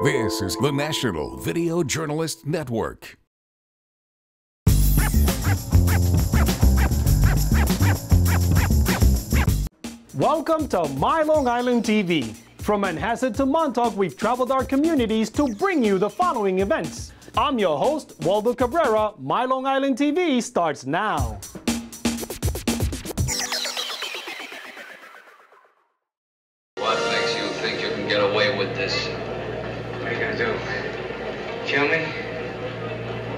This is the National Video Journalist Network. Welcome to My Long Island TV. From Manhasset to Montauk, we've traveled our communities to bring you the following events. I'm your host, Waldo Cabrera. My Long Island TV starts now. What makes you think you can get away with this? What are you gonna do? Kill me?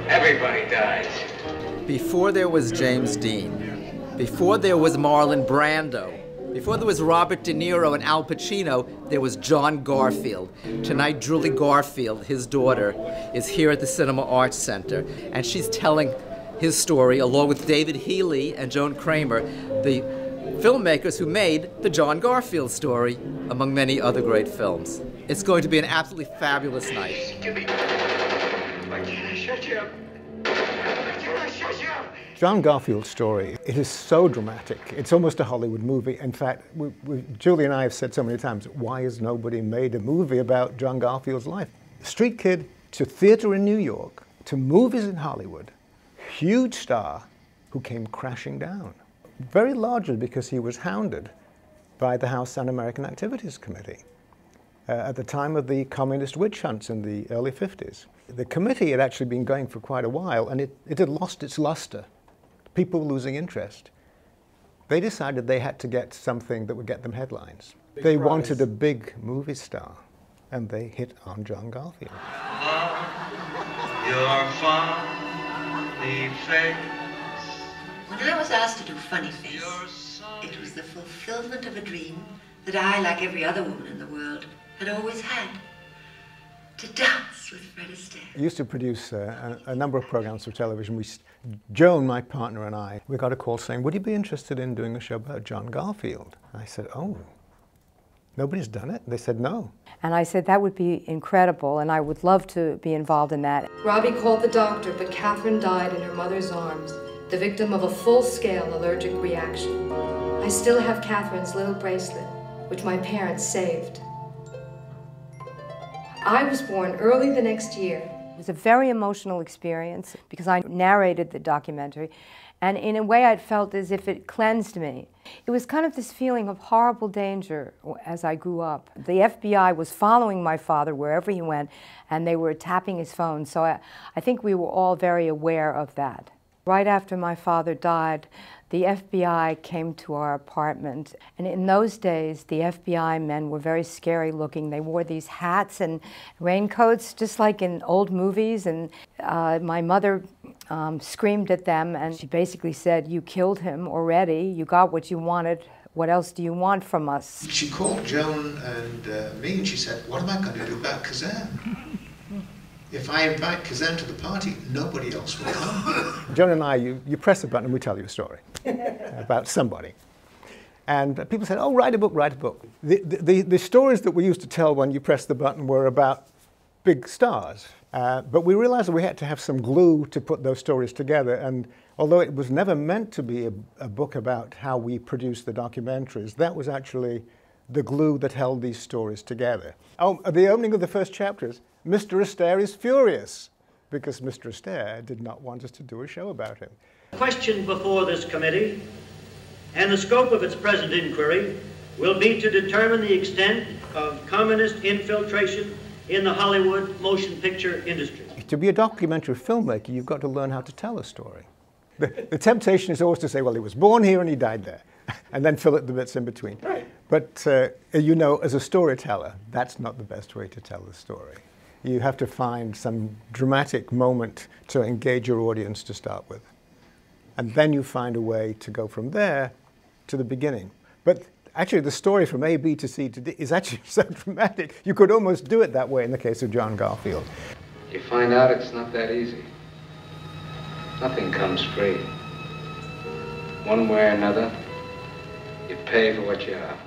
Everybody dies. Before there was James Dean, before there was Marlon Brando, before there was Robert De Niro and Al Pacino, there was John Garfield. Tonight, Julie Garfield, his daughter, is here at the Cinema Arts Center, and she's telling his story along with David Heeley and Joan Kramer, the filmmakers who made the John Garfield story, among many other great films. It's going to be an absolutely fabulous night. John Garfield's story, it is so dramatic. It's almost a Hollywood movie. In fact, we, we, Julie and I have said so many times, why has nobody made a movie about John Garfield's life? Street kid to theater in New York, to movies in Hollywood, huge star who came crashing down. Very largely because he was hounded by the House Un-American Activities Committee uh, at the time of the communist witch hunts in the early 50s. The committee had actually been going for quite a while and it, it had lost its luster. People were losing interest. They decided they had to get something that would get them headlines. Big they prize. wanted a big movie star and they hit on John Garfield. Your funny face. When I was asked to do Funny Face, it was the fulfillment of a dream that I, like every other woman in the world, had always had. To dance with Fred Astaire. I used to produce uh, a, a number of programs for television. We, Joan, my partner, and I, we got a call saying, Would you be interested in doing a show about John Garfield? I said, Oh, nobody's done it? They said, No. And I said that would be incredible, and I would love to be involved in that. Robbie called the doctor, but Catherine died in her mother's arms, the victim of a full-scale allergic reaction. I still have Catherine's little bracelet, which my parents saved. I was born early the next year. It was a very emotional experience because I narrated the documentary, and in a way, I felt as if it cleansed me. It was kind of this feeling of horrible danger as I grew up. The FBI was following my father wherever he went, and they were tapping his phone, so I, I think we were all very aware of that. Right after my father died, the FBI came to our apartment. And in those days, the FBI men were very scary looking. They wore these hats and raincoats, just like in old movies. And uh, my mother um, screamed at them, and she basically said, You killed him already. You got what you wanted. What else do you want from us? She called Joan and uh, me and she said, What am I going to do about Kazan? If I invite Kazan to the party, nobody else will come. Joan and I, you, you press a button and we tell you a story about somebody. And people said, oh, write a book, write a book. The, the, the, the stories that we used to tell when you press the button were about big stars. Uh, but we realized that we had to have some glue to put those stories together. And although it was never meant to be a, a book about how we produced the documentaries, that was actually the glue that held these stories together. Oh, the opening of the first chapter is Mr. Astaire is furious because Mr. Astaire did not want us to do a show about him. question before this committee and the scope of its present inquiry will be to determine the extent of communist infiltration in the Hollywood motion picture industry. To be a documentary filmmaker, you've got to learn how to tell a story. The, the temptation is always to say, well, he was born here and he died there, and then fill it the bits in between. Right. But uh, you know, as a storyteller, that's not the best way to tell the story. You have to find some dramatic moment to engage your audience to start with. And then you find a way to go from there to the beginning. But actually, the story from A, B to C to D is actually so dramatic, you could almost do it that way in the case of John Garfield. You find out it's not that easy. Nothing comes free. One way or another, you pay for what you are.